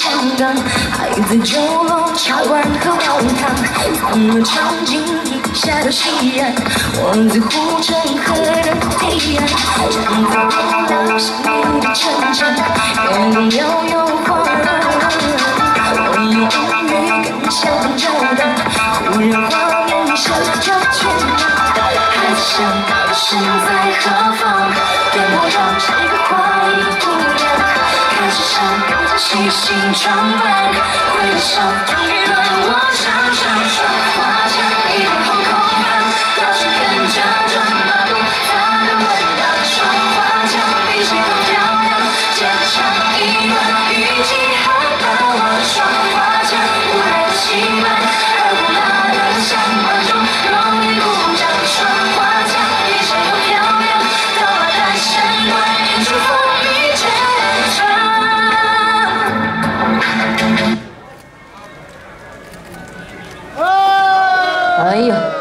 明明早上人还在香港，还在酒楼茶馆喝煲汤。从了长津一下到西安，我在护城河的堤岸，站在北大山顶的城墙，月光摇摇晃。我用英语跟小朋交谈，忽然画面闪着天亮。孩子想，身在何方？别莫让这个心装扮，回到小终于让我常常说。哎呀